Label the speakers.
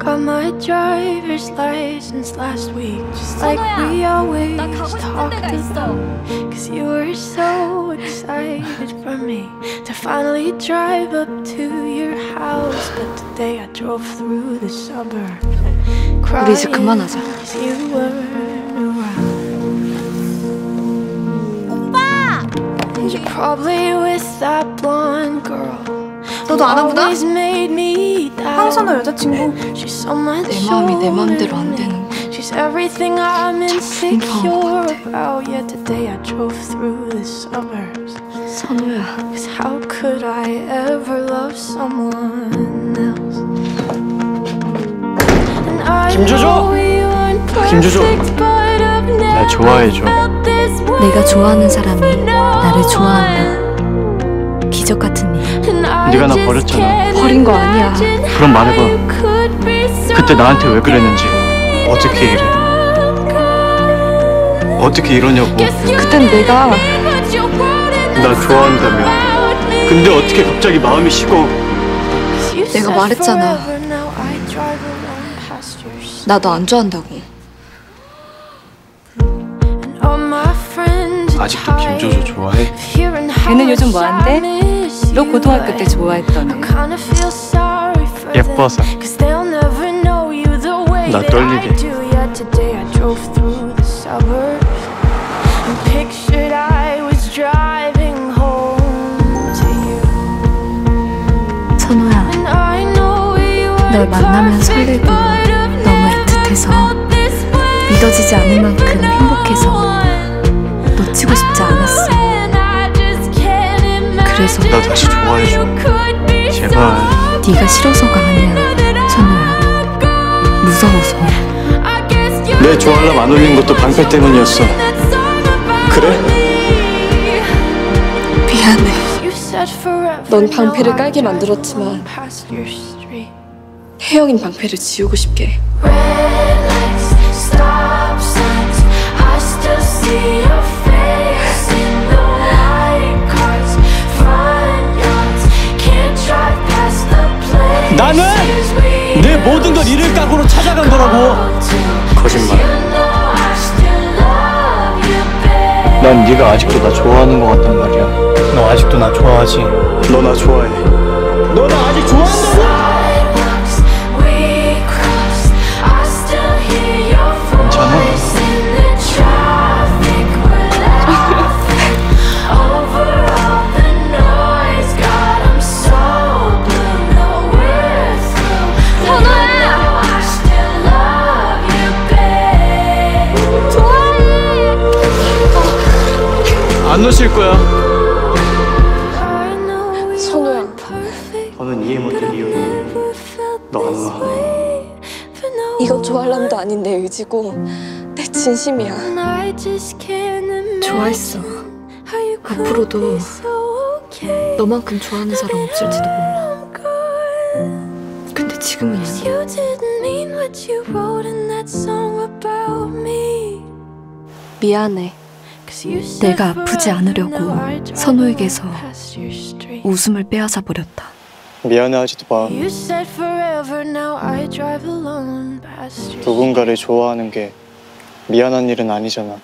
Speaker 1: got my driver's license last week, just like we always
Speaker 2: 나 가고 싶은
Speaker 1: talked
Speaker 2: 데가 있어.
Speaker 1: about. Cause you were so excited for me to finally drive up to your house. But today I drove through the suburbs.
Speaker 3: 우리 이제 그만하자.
Speaker 1: crying 'cause you weren't around. You're probably with that blonde girl.
Speaker 3: 너도
Speaker 1: me doubt.
Speaker 3: 황선호 여자친구
Speaker 1: She's so much
Speaker 3: 내 마음이 내 마음대로 안
Speaker 1: older than
Speaker 3: 되는
Speaker 1: me. She's everything I'm insecure about. Yet today I drove through the suburbs.
Speaker 3: 선호야
Speaker 1: Cause how could I ever love someone else? And I
Speaker 4: 김조조!
Speaker 1: know we weren't
Speaker 4: 김조조!
Speaker 1: perfect, but I've
Speaker 4: 날
Speaker 1: never
Speaker 4: 좋아해줘.
Speaker 1: felt this way
Speaker 3: 내가 좋아하는 사람이 나를 좋아한다
Speaker 4: 네가 나 버렸잖아.
Speaker 3: 버린 거 아니야.
Speaker 4: 그럼 말해봐. 그때 나한테 왜 그랬는지 어떻게 이래 어떻게 이러냐고
Speaker 3: 그땐 내가
Speaker 4: 나 좋아한다며 근데 어떻게 갑자기 마음이 식어
Speaker 3: 내가 말했잖아. 나도 안 좋아한다고
Speaker 4: 아직도 김조조 좋아해?
Speaker 1: 걔는 요즘 뭐한대? 너 고등학교 때 좋아했던 애
Speaker 4: 예뻐서. 나 떨리게.
Speaker 1: Pictured I was driving home to you.
Speaker 3: 선호야
Speaker 1: And I know we were
Speaker 3: 널 만나면
Speaker 1: perfect,
Speaker 3: 설레고
Speaker 1: but I've
Speaker 3: 너무
Speaker 1: never
Speaker 3: 애틋해서
Speaker 1: felt this way
Speaker 3: 믿어지지 않을 만큼
Speaker 1: imagine
Speaker 4: 나 다시 좋아해줘.
Speaker 1: how you could be so
Speaker 4: 제발.
Speaker 3: 네가 싫어서가 아니야 선호야 무서워서
Speaker 1: I guess you
Speaker 4: 내 좋아하려면 안 올린 것도 방패 때문이었어 그래?
Speaker 3: 미안해
Speaker 1: You said forever,
Speaker 3: 넌 방패를 깔게 만들었지만. 혜영인 방패를 지우고 싶게
Speaker 4: 내 모든 걸 잃을 각오로 찾아간 거라고. 거짓말. 난 네가 아직도 나 좋아하는 것 같단 말이야 너 아직도 나 좋아하지? 너 나 좋아해 너 나 아직 좋아한다고? 안 놓칠 거야
Speaker 1: I know we
Speaker 3: 선우야.
Speaker 4: 너는 이해 못할 이유
Speaker 1: never felt
Speaker 4: 너안
Speaker 1: this
Speaker 4: 놔.
Speaker 1: way for no
Speaker 3: 이건 좋아할람도 아닌 내 의지고 내 진심이야
Speaker 1: And I just can't imagine
Speaker 3: 좋아했어
Speaker 1: how you could
Speaker 3: 앞으로도. 너만큼 좋아하는 사람 없을지도 몰라. 근데 지금은 아니야
Speaker 1: You didn't mean what you wrote in that song about me.
Speaker 3: 미안해 내가 아프지 않으려고 선호에게서
Speaker 1: street.
Speaker 3: 웃음을 빼앗아 버렸다
Speaker 4: 미안해하지도 마
Speaker 1: You said forever, now I drive alone past your
Speaker 4: 누군가를 좋아하는 게 미안한 일은 아니잖아